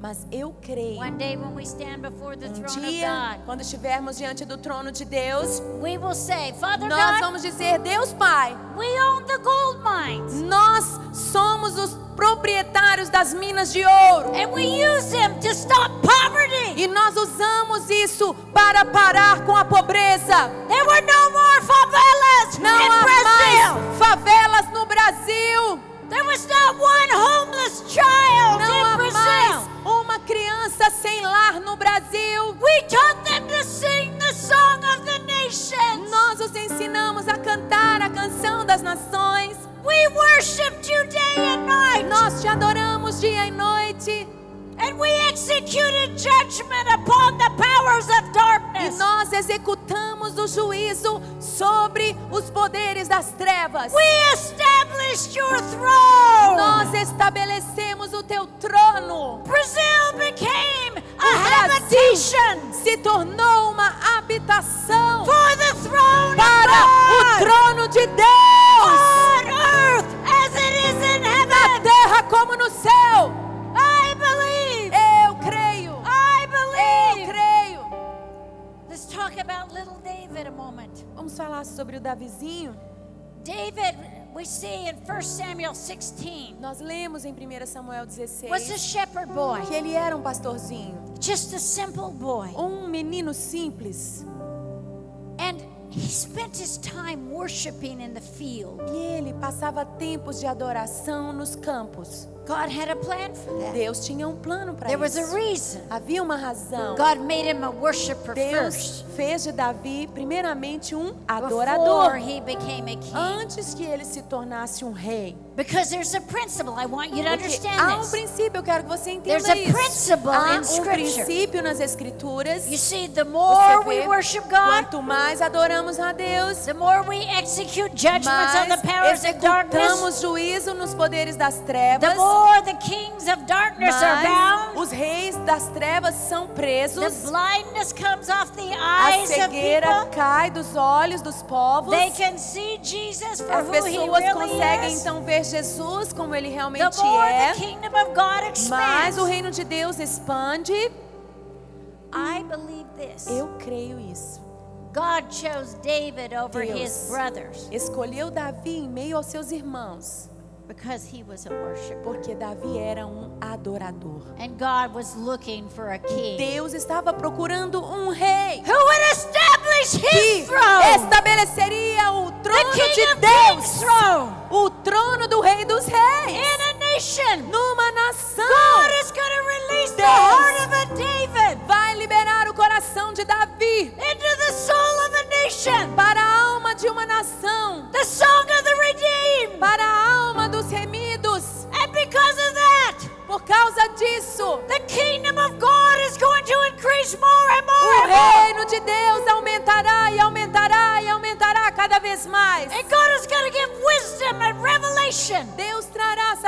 Mas eu creio. one day when we stand before the Um throne dia, of quando estivermos diante do trono de Deus, God, we will say, Father nós God, vamos dizer: Deus Pai, we own the gold mines nós somos os proprietários das minas de ouro. and we use them to stop poverty. E nós usamos isso para parar com a pobreza. There were no more favelas Não há Brazil. mais favelas te adoramos dia e noite. And we executed judgment upon the powers of E nós executamos o juízo sobre os poderes das trevas. We established your throne. Nós estabelecemos o teu trono. Brazil became a habitation se tornou uma habitação para o trono de Deus. Como no céu. I believe. Eu creio. I Eu believe. creio. Let's talk about little David a moment. Vamos falar sobre o Davizinho. David, we see in 1 Samuel 16, Nós lemos em 1 Samuel 16 was a shepherd boy, que ele era um pastorzinho, just a simple boy. um menino simples. E ele passava tempos de adoração nos campos. God had a plan for that. Deus tinha um plano para There was a isso. reason. Havia uma razão. God made him a worshiper Deus first fez de Davi, primeiramente, um before adorador. he became a king. Antes que ele se tornasse um rei. Because there's a principle. I want you to understand há um this. princípio, eu quero que você There's entenda a isso. principle Há um princípio nas escrituras. You see, the more Você we vê, worship God, quanto mais adoramos a Deus, the more we execute judgments on mais the powers of darkness, juízo nos poderes das the trevas. more the kings of darkness are Mais bound. os reis das trevas são The presos. blindness comes off the A eyes of cegueira people. cai dos olhos dos povos. They can see Jesus for As who he pessoas really conseguem is. então ver Jesus como ele realmente é. Mas o reino de Deus expande. I believe this. Eu creio isso. God chose David over Deus. his brothers Escolheu Davi em meio aos seus irmãos, because he was a worshiper. porque Davi era um adorador. And God was looking for a king Deus estava procurando um rei who would establish que estabeleceria o trono de Deus, o trono do rei dos reis, numa nação.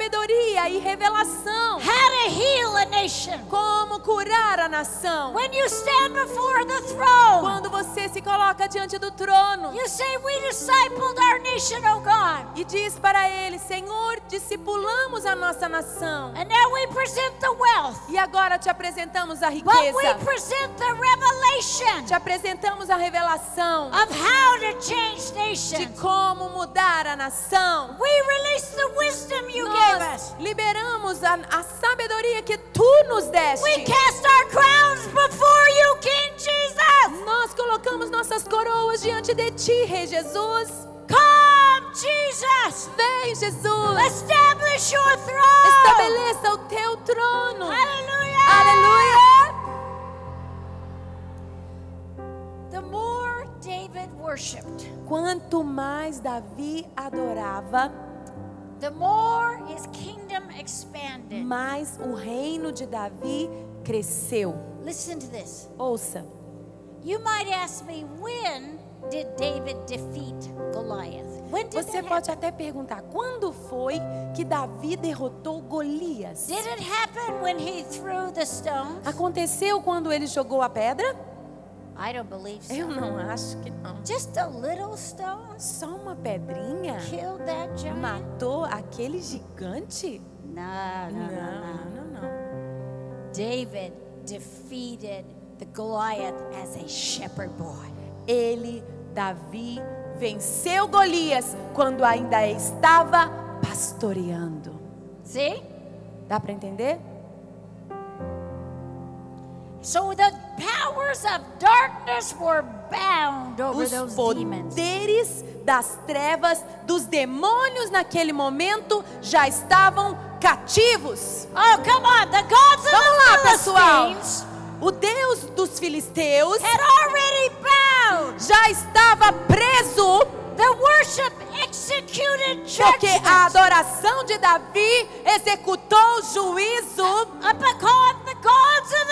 Sabedoria e revelação. how to heal a nation. Como curar a nação. When you stand before the throne, Quando você se coloca diante do trono you say, We discipled our nation, O God. e diz para ele: Senhor, discipulamos a nossa nação. And now we present the wealth, E agora te apresentamos a riqueza. present the revelation Te apresentamos a revelação of how to change de como mudar a nação. We release the wisdom you us. Nós liberamos a, a sabedoria que tu nos We deste. cast our crowns before you, King Jesus. Nós colocamos nossas coroas diante de ti, Rei Jesus. Come, Jesus. Vem, Jesus. Establish your throne. Estabeleça o teu trono. Hallelujah. Aleluia. The more David worshipped, Quanto mais Davi adorava, mais o reino de Davi cresceu. Listen to this. Ouça, You might ask me, when did David defeat Goliath? When did você pode até perguntar: quando foi que Davi derrotou Golias? Did it happen when he threw the stones? Aconteceu quando ele jogou a pedra? I don't believe so. Eu não acho que não. Just a little stone Só uma pedrinha killed that giant? matou aquele gigante? No, no, no, no. não, não, não. David defeated the Goliath as a shepherd boy. Ele, Davi, venceu Golias quando ainda estava pastoreando. See? Dá para entender? So the powers of darkness were bound over Os those demons. poderes das trevas, dos demônios naquele momento já estavam cativos. Oh, come on. The gods of Vamos lá, the pessoal. O Deus dos filisteus had already bound já estava preso the worship executed porque a judgment adoração de Davi executou juízo upon the gods of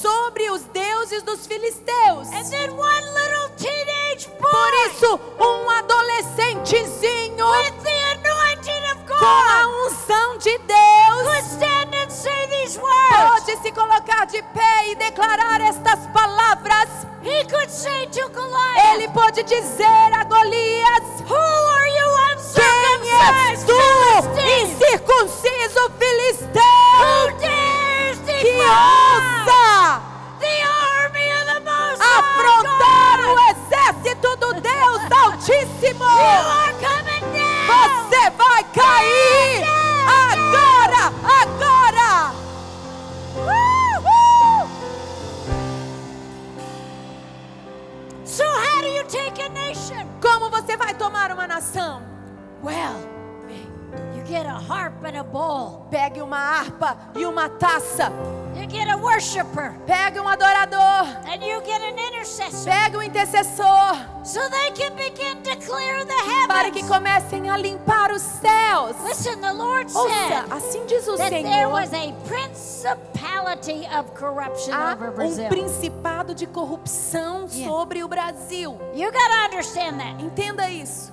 sobre os deuses dos filisteus. And then one little teenage Por boy isso, um adolescentezinho with the anointing of com a God unção de could Deus stand and say these words. pode se colocar de pé e declarar estas palavras. He could say to Goliath, Ele pode dizer a Pegue uma harpa e uma taça. You get a worshiper. Pegue um adorador. And you get an intercessor. Pegue um intercessor. So they can begin to clear the Para que heavens. comecem a limpar os céus. Listen, the Lord Ouça, said assim diz o that there Senhor. was a principality of corruption Há over um Brazil. principado de corrupção Yeah. sobre o Brasil. You got to understand that. Entenda isso.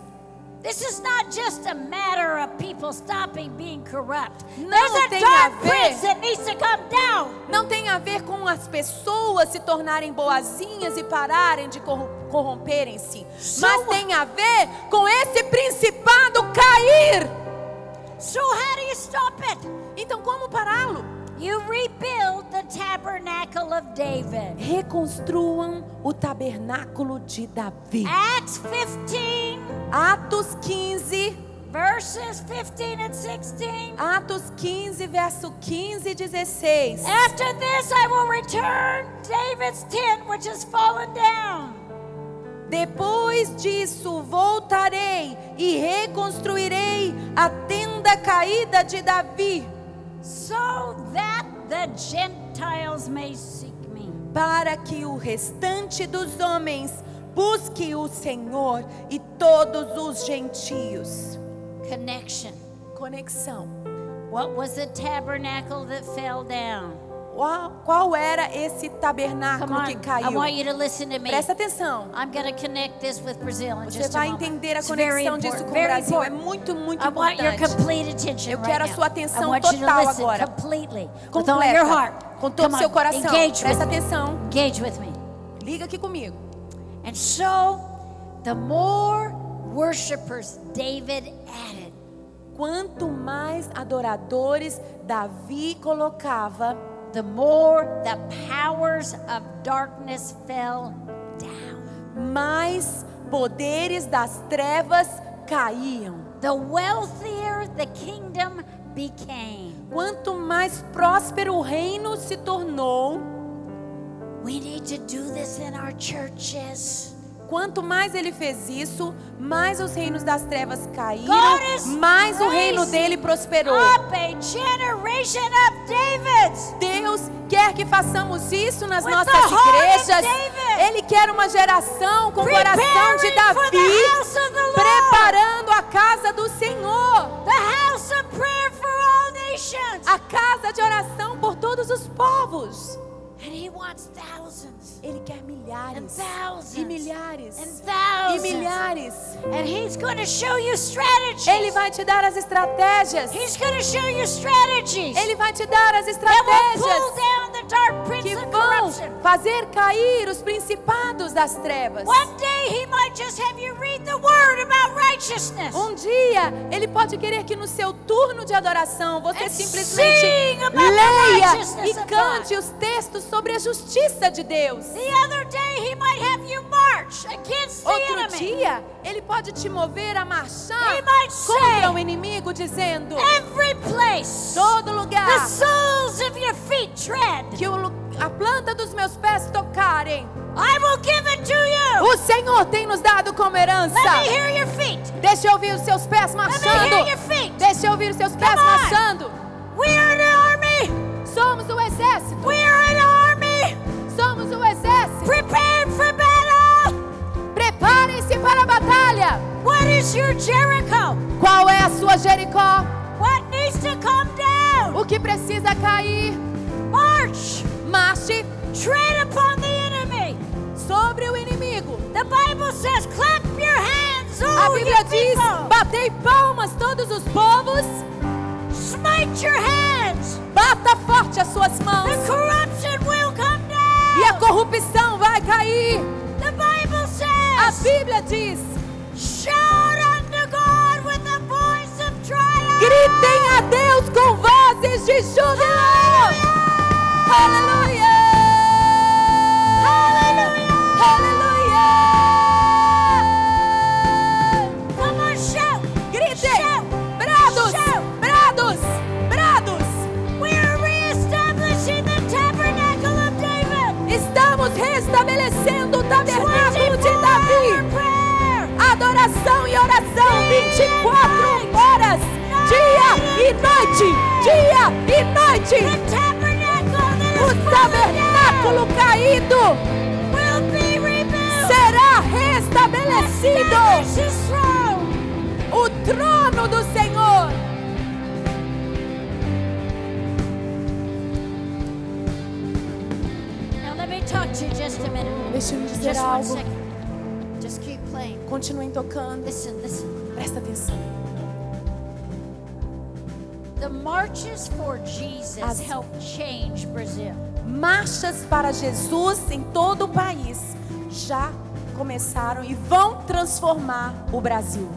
This is not just a matter of people stopping being corrupt. Não There's a dark a ver. prince that needs to come down. Não tem a ver com as pessoas se tornarem boazinhas e pararem de corrom- corromperem-se. Mas So- tem a ver com esse principado cair. So how do you stop it? Então, como pará-lo? You rebuild the tabernacle of David. Reconstruam o tabernáculo de Davi. Acts 15, Atos 15, verses 15 and 16. Atos 15, verso 15 e 16. After this, I will return David's tent, which has fallen down. Depois disso voltarei e reconstruirei a tenda caída de Davi, so that the Gentiles may seek me. para que o restante dos homens busque o Senhor e todos os gentios. Connection. Conexão. What was the tabernacle that fell down? Qual, qual era esse tabernáculo on, que caiu? to to. Presta atenção. Você vai entender a It's conexão disso com o Brasil. É muito, muito I importante. Eu right quero a sua atenção total agora. completely Completa. Com todo o seu coração. engage Presta atenção. Liga aqui comigo. And so, the more worshipers David added, Quanto mais adoradores Davi colocava, the more the powers of darkness fell down. mais poderes das trevas caíam. The wealthier the kingdom became. Quanto mais próspero o reino se tornou, We need to do this in our churches. Quanto mais ele fez isso, mais os reinos das trevas caíram, is mais o reino dele prosperou. Deus quer que façamos isso nas nossas igrejas. Ele quer uma geração com o coração de Davi, preparando a casa do Senhor, The house of prayer for all nations. a casa de oração por todos os povos. And he wants thousands Ele quer and milhares thousands e milhares and e thousands. milhares. And he's going to show you strategies. Ele vai te dar as estratégias. He's going to show you strategies Ele vai te dar as estratégias que vão fazer cair os principados das trevas. Um dia, ele pode querer que no seu turno de adoração você simplesmente leia e cante os textos sobre a justiça de Deus. The other day, He might have you the Outro enemy. dia, ele pode te mover a marchar contra o inimigo, dizendo: todo the lugar soles of your feet tread, que a planta dos meus pés tocarem, I will give it to you. o Senhor tem nos dado como herança. Deixa eu ouvir os seus pés marchando. Deixa eu ouvir os seus pés Come marchando. We are the army. Somos o exército. We are an army Somos o exército. prepared for battle. Para a batalha. What is your Jericho? Qual é a sua Jericó? What needs to come down? O que precisa cair? March. Marche Tread upon the enemy. sobre o inimigo. The Bible says, clap your hands, A oh you Bíblia diz: people. batei palmas todos os povos. Smite your hands. Bata forte as suas mãos. The corruption will come E a down. corrupção vai cair. A Bíblia diz: shout unto God with the voice of triumph. gritem a Deus com vozes de júbilo. Aleluia! Aleluia! Come on, shout. Gritem! Shout. Brados! Shout. Brados! Brados! We're reestablishing the tabernacle of David. Estamos restabelecendo 24 horas, dia e noite, dia e noite. O tabernáculo caído será restabelecido. O trono do Senhor. Now let me talk to you just a minute. Deixa eu dizer algo. Continuem tocando. Listen, listen. Presta atenção. The marches for Jesus As- helped change Brazil. Marchas para Jesus em todo o país já começaram e vão transformar o Brasil.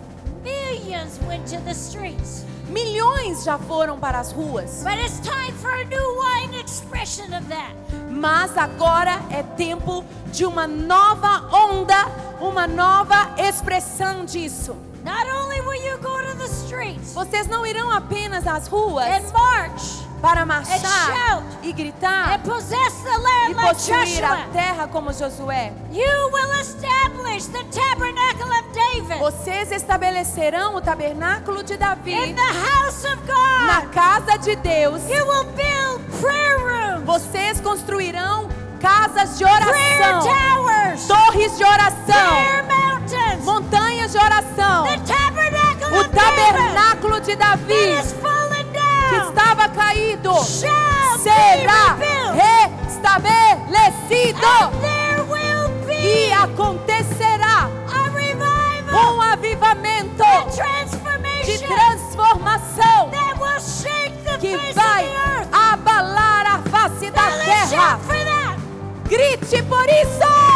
Millions went to the streets. Milhões já foram para as ruas. But it's time for a new wine expression of that. Mas agora é tempo de uma nova onda, uma nova expressão disso. Not only will you go to the streets Vocês não irão apenas às ruas and march para marchar shout e gritar and possess the e possuir a terra como Josué. you will establish the tabernacle of David Vocês estabelecerão o tabernáculo de Davi in the house of na casa de Deus. You will build prayer rooms, Vocês construirão casas de prayer oração, towers, torres de oração, de oração. O tabernáculo de Davi que estava caído será restabelecido. E acontecerá um avivamento de transformação que vai abalar a face da terra. Grite por isso!